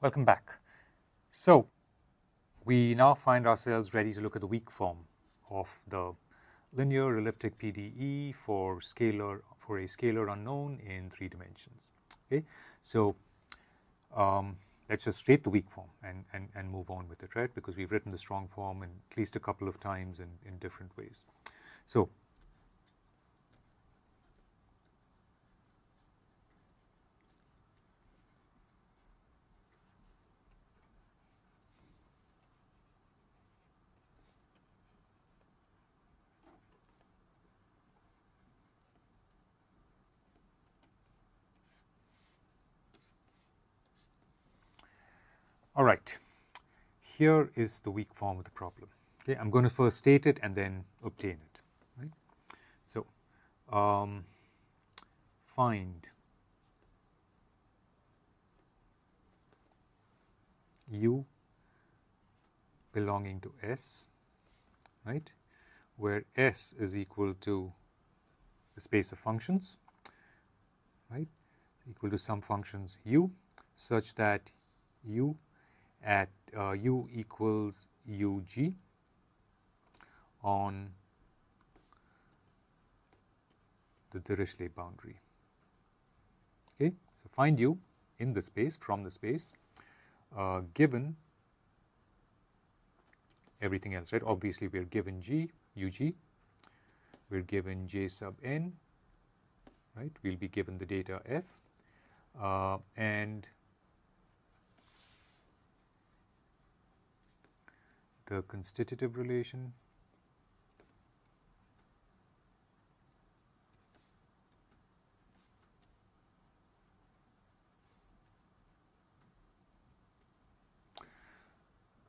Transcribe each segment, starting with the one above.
Welcome back. So, we now find ourselves ready to look at the weak form of the linear elliptic PDE for scalar for a scalar unknown in three dimensions. Okay, so um, let's just state the weak form and, and, and move on with it, right? Because we've written the strong form in at least a couple of times in, in different ways. So All right, here is the weak form of the problem. Okay, I'm going to first state it and then obtain it. Right? So, um, find u belonging to S, right, where S is equal to the space of functions, right, equal to some functions u such that u at uh, u equals ug on the Dirichlet boundary. Okay, so find u in the space from the space uh, given everything else, right? Obviously, we are given g, ug, we are given j sub n, right? We will be given the data f, uh, and the constitutive relation?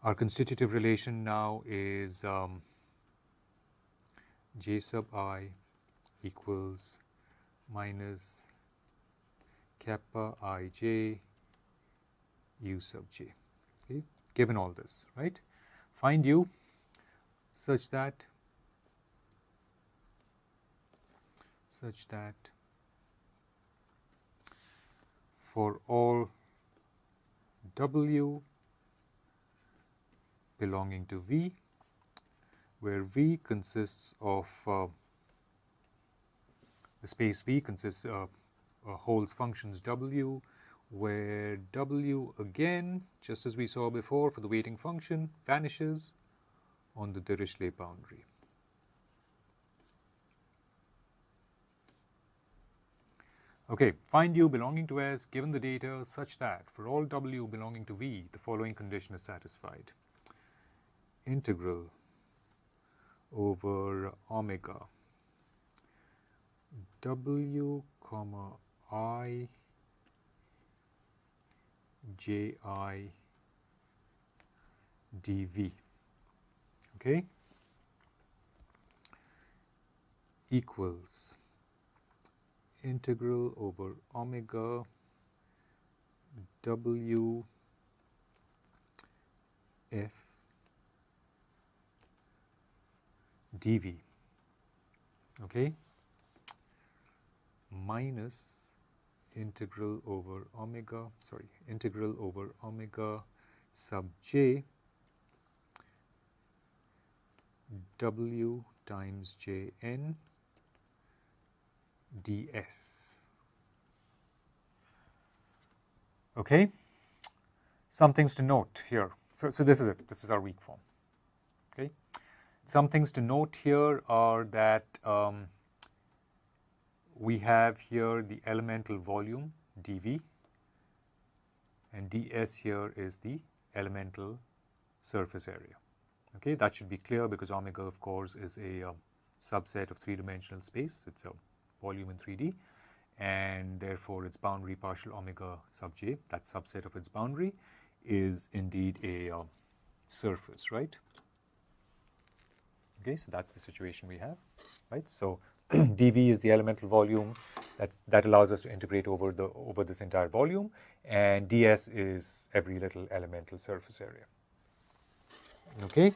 Our constitutive relation now is um, j sub i equals minus kappa ij u sub j, okay, given all this, right find u such that such that for all w belonging to V, where V consists of uh, the space V consists of uh, holds functions W where w again, just as we saw before for the weighting function, vanishes on the Dirichlet boundary. Okay, find u belonging to S given the data such that for all w belonging to V, the following condition is satisfied. Integral over omega w comma i j i dv okay? Equals integral over omega w f dv okay? Minus integral over omega, sorry, integral over omega sub j w times j n ds. Okay, some things to note here. So, so this is it. This is our weak form. Okay, some things to note here are that um, we have here the elemental volume dV and ds here is the elemental surface area. Okay, that should be clear because omega of course is a uh, subset of three-dimensional space. It's a volume in 3D and therefore its boundary partial omega sub j, that subset of its boundary is indeed a uh, surface, right? Okay, so that's the situation we have, right? So dV is the elemental volume that, that allows us to integrate over, the, over this entire volume and ds is every little elemental surface area. Okay,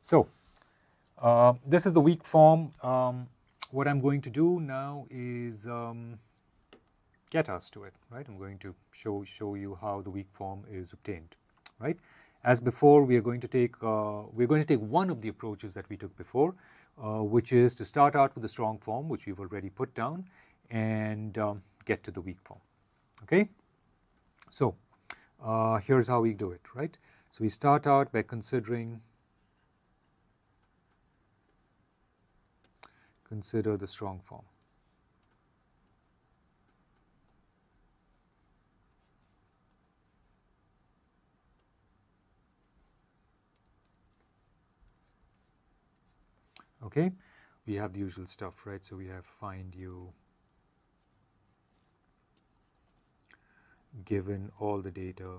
so uh, this is the weak form. Um, what I'm going to do now is um, get us to it, right? I'm going to show, show you how the weak form is obtained, right? As before, we are going to take, uh, we're going to take one of the approaches that we took before, uh, which is to start out with the strong form, which we've already put down, and um, get to the weak form, okay? So, uh, here's how we do it, right? So we start out by considering consider the strong form. Okay, we have the usual stuff, right? So we have find you given all the data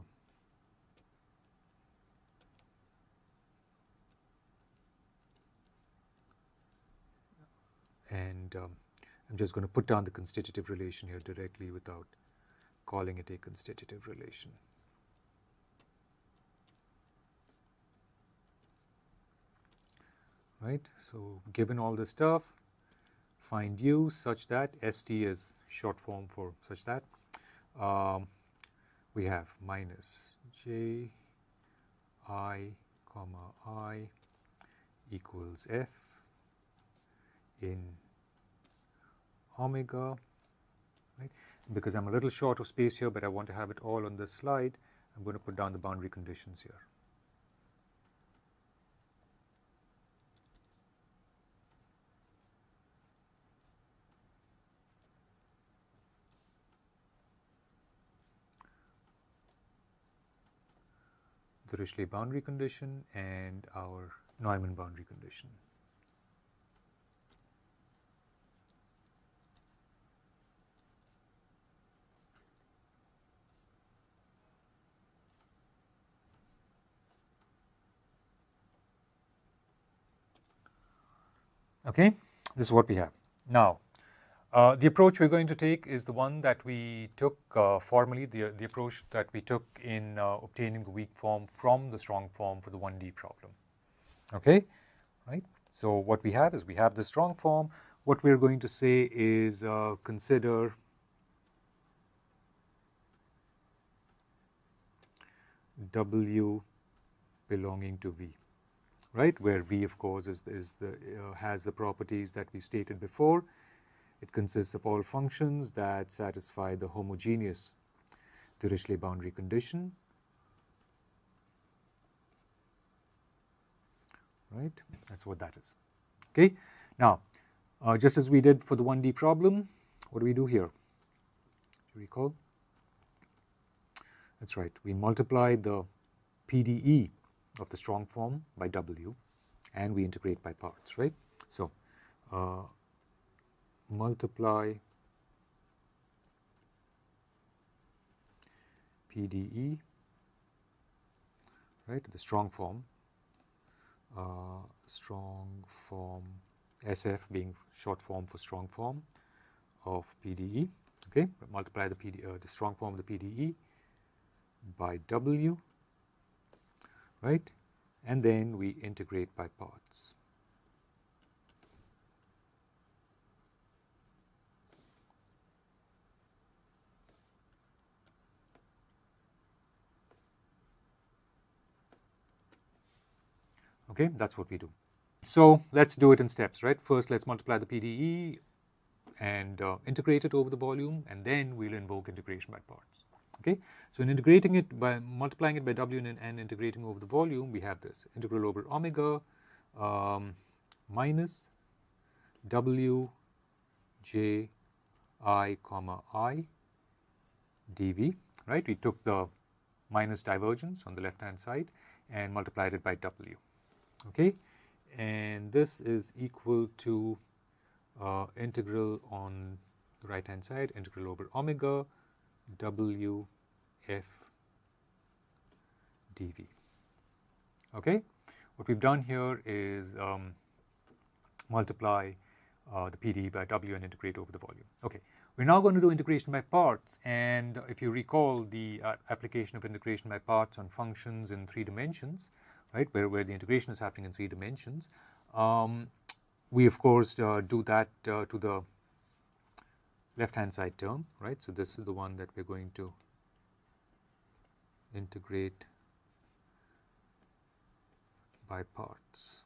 and um, I'm just going to put down the constitutive relation here directly without calling it a constitutive relation. Right, so given all this stuff, find u such that st is short form for such that um, we have minus j i comma i equals f in omega, right? Because I'm a little short of space here, but I want to have it all on this slide, I'm going to put down the boundary conditions here. The Dirichlet boundary condition and our Neumann boundary condition. Okay, this is what we have. Now, uh, the approach we're going to take is the one that we took uh, formally, the, the approach that we took in uh, obtaining the weak form from the strong form for the 1D problem. Okay, right? So what we have is we have the strong form. What we're going to say is uh, consider W belonging to V right, where V of course is, is the, uh, has the properties that we stated before. It consists of all functions that satisfy the homogeneous Dirichlet boundary condition. Right, that's what that is. Okay, now uh, just as we did for the 1D problem, what do we do here? Do you recall? That's right, we multiply the PDE of the strong form by W and we integrate by parts, right? So, uh, multiply PDE, right, the strong form, uh, strong form, SF being short form for strong form of PDE, okay, multiply the, PD, uh, the strong form of the PDE by W right? And then we integrate by parts. Okay, that's what we do. So let's do it in steps, right? First, let's multiply the PDE and uh, integrate it over the volume, and then we'll invoke integration by parts. Okay, so in integrating it by multiplying it by w and, integrating over the volume, we have this integral over omega um, minus w j i comma i dv. Right, we took the minus divergence on the left hand side and multiplied it by w. Okay, and this is equal to uh, integral on the right hand side integral over omega w f dv. Okay, what we've done here is um, multiply uh, the PD by W and integrate over the volume. Okay, we're now going to do integration by parts and if you recall the uh, application of integration by parts on functions in three dimensions, right, where, where the integration is happening in three dimensions, um, we of course uh, do that uh, to the left hand side term, right. So, this is the one that we are going to integrate by parts.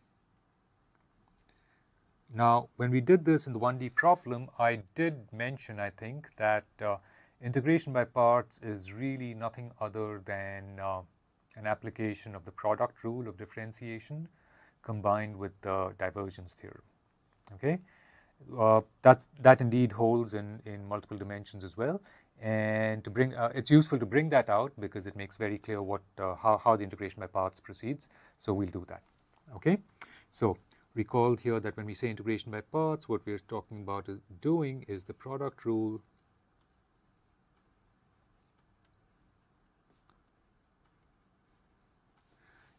Now, when we did this in the 1D problem, I did mention, I think, that uh, integration by parts is really nothing other than uh, an application of the product rule of differentiation combined with the divergence theorem. Okay, uh, that indeed holds in in multiple dimensions as well. And to bring, uh, it's useful to bring that out because it makes very clear what uh, how how the integration by parts proceeds. So we'll do that. Okay, so recall here that when we say integration by parts, what we're talking about is doing is the product rule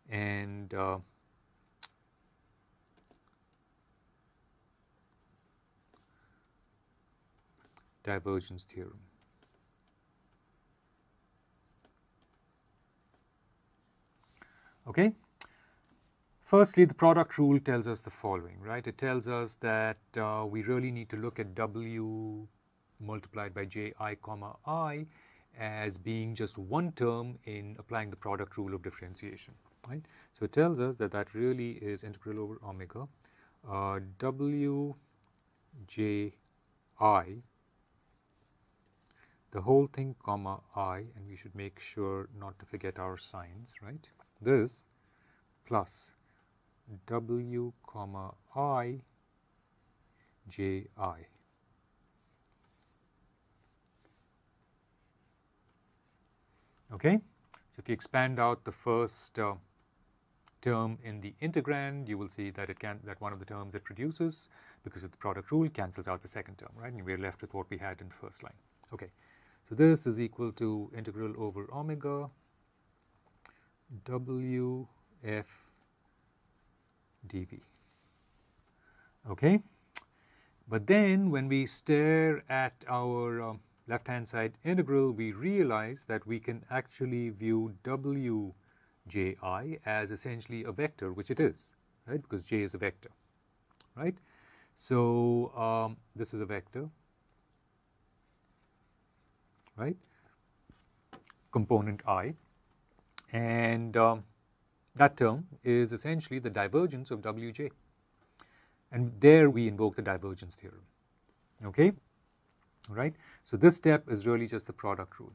and uh, divergence theorem. Okay. Firstly, the product rule tells us the following, right? It tells us that uh, we really need to look at W multiplied by Ji comma i as being just one term in applying the product rule of differentiation, right? So it tells us that that really is integral over omega uh, W J I the whole thing comma i and we should make sure not to forget our signs right? This plus w comma i j i. Okay? So if you expand out the first uh, term in the integrand, you will see that it can that one of the terms it produces because of the product rule cancels out the second term, right? And we're left with what we had in the first line. Okay. So this is equal to integral over omega w f dv. Okay. But then when we stare at our um, left hand side integral, we realize that we can actually view w j i as essentially a vector, which it is, right? Because j is a vector, right? So um, this is a vector right, component i. And um, that term is essentially the divergence of Wj. And there we invoke the divergence theorem. Okay? Right? So this step is really just the product rule.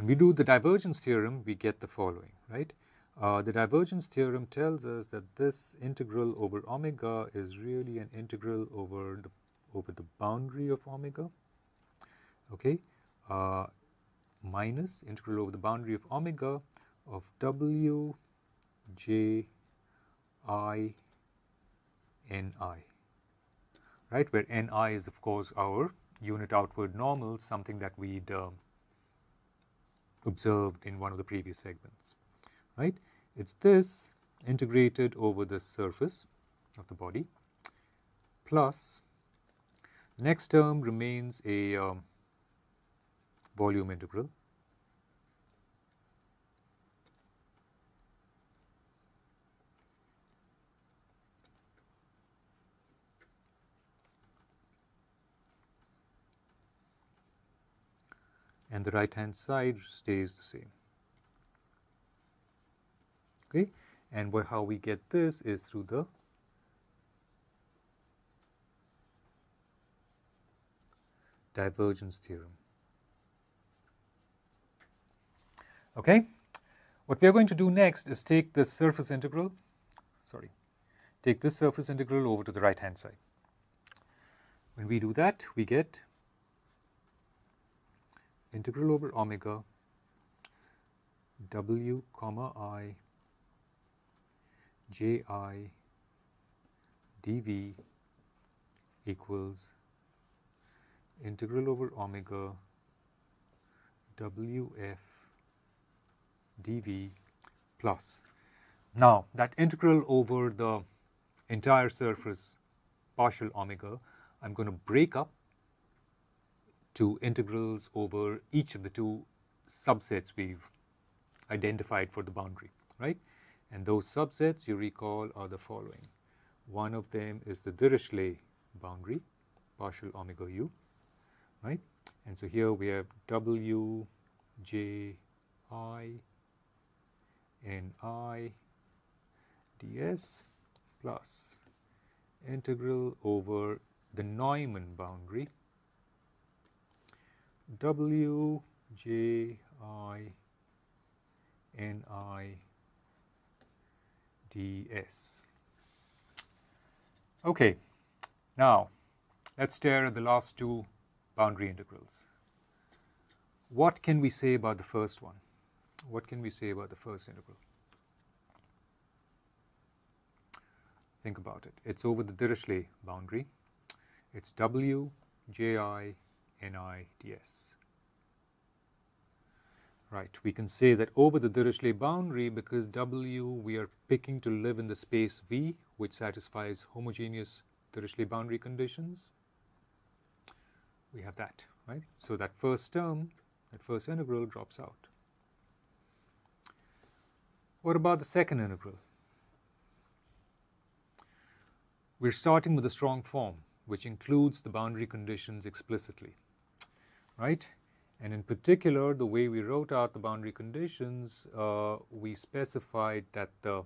When we do the divergence theorem, we get the following, right? Uh, the divergence theorem tells us that this integral over omega is really an integral over the over the boundary of omega okay uh, minus integral over the boundary of omega of w j i n i right where n i is of course our unit outward normal something that we'd uh, observed in one of the previous segments right? It is this integrated over the surface of the body plus the next term remains a um, volume integral and the right hand side stays the same. Okay? And how we get this is through the divergence theorem. Okay? What we are going to do next is take this surface integral sorry take this surface integral over to the right hand side. When we do that we get integral over omega w comma i J i dv equals integral over omega w f dv plus. Now, that integral over the entire surface partial omega, I am going to break up to integrals over each of the two subsets we have identified for the boundary, right. And those subsets, you recall, are the following. One of them is the Dirichlet boundary, partial omega u, right? And so here we have w, j, i, n, i, ds plus integral over the Neumann boundary w, j, i, n, i, ds. Okay, now let's stare at the last two boundary integrals. What can we say about the first one? What can we say about the first integral? Think about it. It's over the Dirichlet boundary. It's w, j, i, n, i, ds. Right, we can say that over the Dirichlet boundary, because W we are picking to live in the space V, which satisfies homogeneous Dirichlet boundary conditions, we have that, right? So that first term, that first integral drops out. What about the second integral? We're starting with a strong form, which includes the boundary conditions explicitly, right? And in particular, the way we wrote out the boundary conditions, uh, we specified that the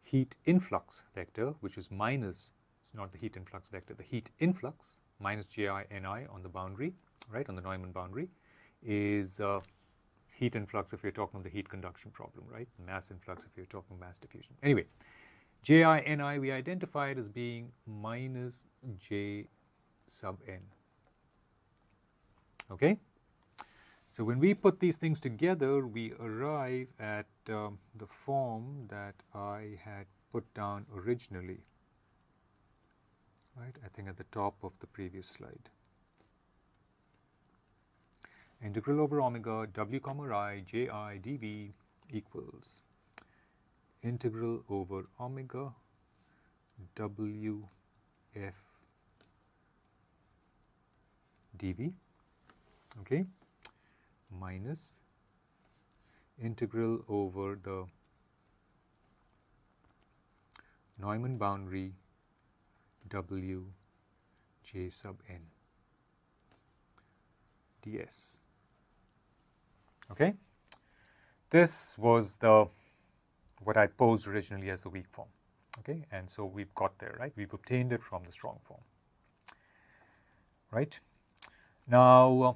heat influx vector, which is minus, it's not the heat influx vector, the heat influx minus Ji Ni on the boundary, right, on the Neumann boundary, is uh, heat influx if you're talking the heat conduction problem, right? Mass influx if you're talking mass diffusion. Anyway, Ji Ni we identified as being minus J sub n. Okay? So when we put these things together, we arrive at um, the form that I had put down originally, right? I think at the top of the previous slide. Integral over omega w comma i j i dv equals integral over omega w f dv, okay? minus integral over the Neumann boundary W j sub n ds. Okay? This was the what I posed originally as the weak form. Okay? And so we've got there, right? We've obtained it from the strong form. Right? Now, uh,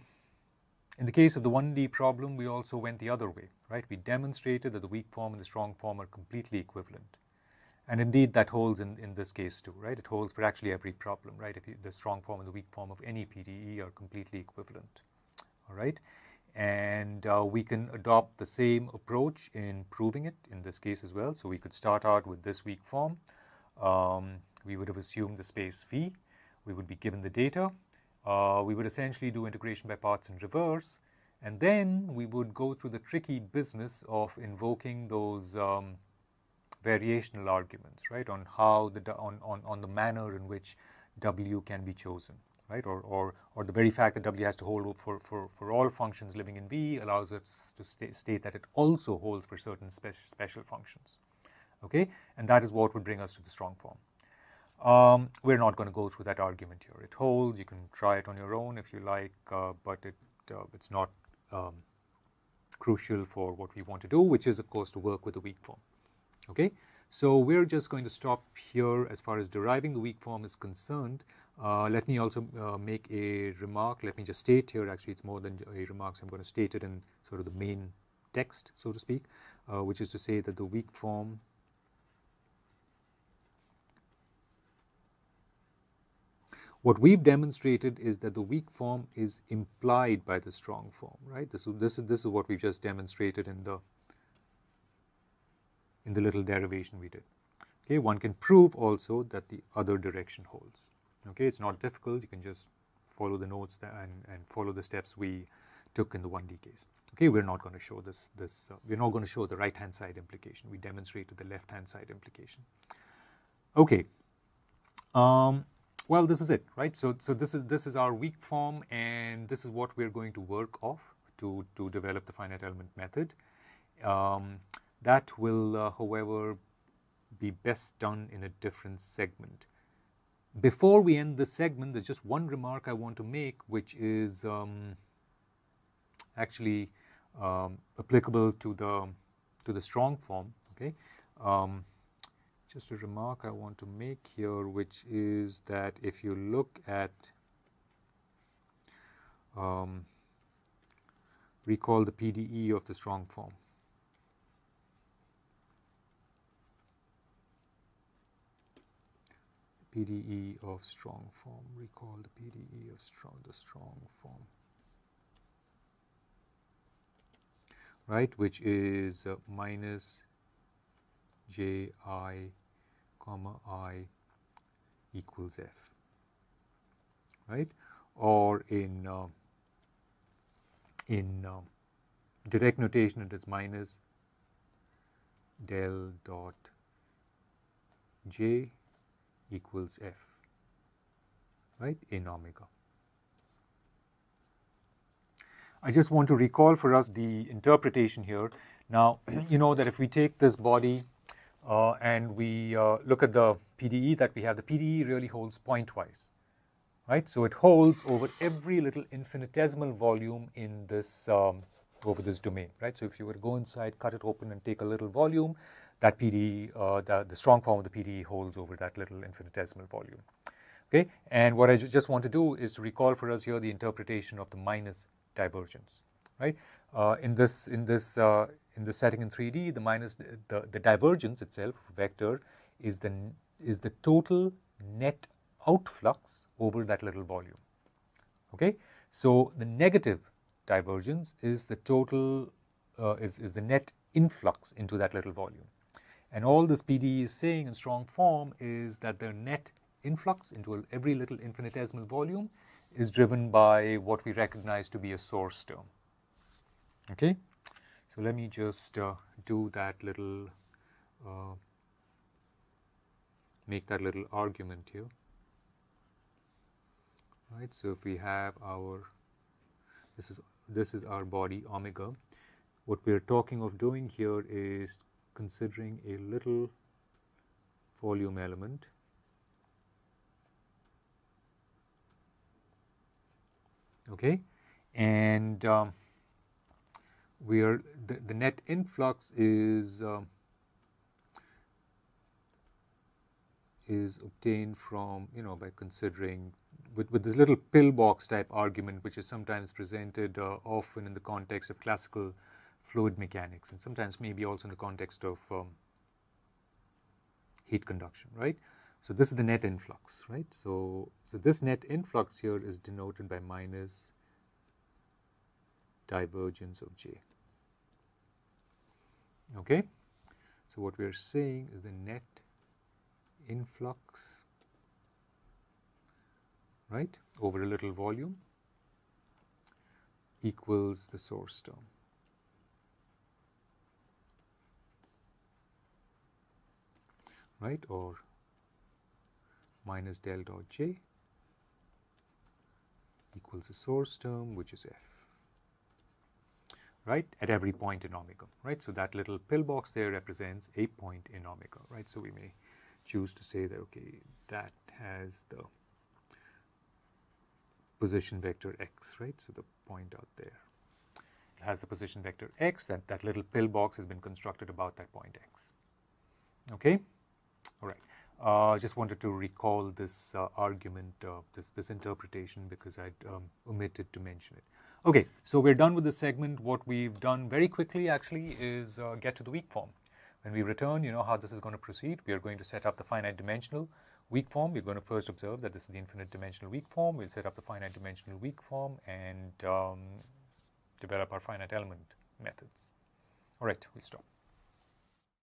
in the case of the 1D problem, we also went the other way, right? We demonstrated that the weak form and the strong form are completely equivalent. And indeed, that holds in, in this case too, right? It holds for actually every problem, right? If you, the strong form and the weak form of any PDE are completely equivalent, all right? And uh, we can adopt the same approach in proving it in this case as well. So we could start out with this weak form. Um, we would have assumed the space V. We would be given the data uh, we would essentially do integration by parts in reverse. And then we would go through the tricky business of invoking those um, variational arguments, right, on how the, on, on, on the manner in which W can be chosen, right, or, or, or the very fact that W has to hold for, for, for all functions living in V allows us to st state that it also holds for certain spe special functions, okay, and that is what would bring us to the strong form. Um, we're not going to go through that argument here. It holds. You can try it on your own if you like, uh, but it uh, it's not um, crucial for what we want to do, which is, of course, to work with the weak form. Okay, so we're just going to stop here as far as deriving the weak form is concerned. Uh, let me also uh, make a remark. Let me just state here, actually, it's more than a remark, so I'm going to state it in sort of the main text, so to speak, uh, which is to say that the weak form What we've demonstrated is that the weak form is implied by the strong form, right? This, this, is, this is what we've just demonstrated in the, in the little derivation we did. Okay, one can prove also that the other direction holds. Okay, it's not difficult. You can just follow the notes and, and follow the steps we took in the 1D case. Okay, we're not going to show this, this uh, we're not going to show the right-hand side implication. We demonstrated the left-hand side implication. Okay, um, well, this is it, right? So, so this is this is our weak form, and this is what we're going to work off to to develop the finite element method. Um, That will, uh, however, be best done in a different segment. Before we end this segment, there's just one remark I want to make, which is um, actually um, applicable to the to the strong form. Okay, um, just a remark I want to make here, which is that if you look at um, recall the PDE of the strong form. PDE of strong form. Recall the PDE of strong, the strong form. Right, which is uh, minus j i comma i equals f. Right, or in uh, in uh, direct notation it is minus del dot j equals f right in omega. I just want to recall for us the interpretation here. Now, you know that if we take this body and we uh, look at the PDE that we have, the PDE really holds pointwise, right? So it holds over every little infinitesimal volume in this, um, over this domain, right? So if you were to go inside, cut it open and take a little volume, that PDE, uh, the, the strong form of the PDE holds over that little infinitesimal volume. Okay, and what I just want to do is to recall for us here the interpretation of the minus divergence, right? Uh, in this in this uh, in this setting in 3D, the minus the, the divergence itself vector is the is the total net outflux over that little volume. Okay, so the negative divergence is the total uh, is is the net influx into that little volume. And all this PDE is saying in strong form is that the net influx into every little infinitesimal volume is driven by what we recognize to be a source term. Okay, so let me just uh, do that little, uh, make that little argument here. Right, so if we have our, this is this is our body omega. What we are talking of doing here is considering a little volume element okay and um, we are the, the net influx is um, is obtained from you know by considering with, with this little pillbox type argument which is sometimes presented uh, often in the context of classical fluid mechanics and sometimes maybe also in the context of um, heat conduction, right? So this is the net influx, right? So, so this net influx here is denoted by minus divergence of J. Okay? So what we are saying is the net influx, right, over a little volume equals the source term. right or minus del dot j equals the source term which is f right at every point in omega right? So that little pillbox there represents a point in omega right? So we may choose to say that okay that has the position vector x right? So the point out there. It has the position vector x that that little pillbox has been constructed about that point x. Okay? All right. I uh, just wanted to recall this uh, argument, uh, this, this interpretation, because I'd um, omitted to mention it. Okay, so we're done with this segment. What we've done very quickly, actually, is uh, get to the weak form. When we return, you know how this is going to proceed. We are going to set up the finite dimensional weak form. We're going to first observe that this is the infinite dimensional weak form. We'll set up the finite dimensional weak form and um, develop our finite element methods. All right, we'll stop.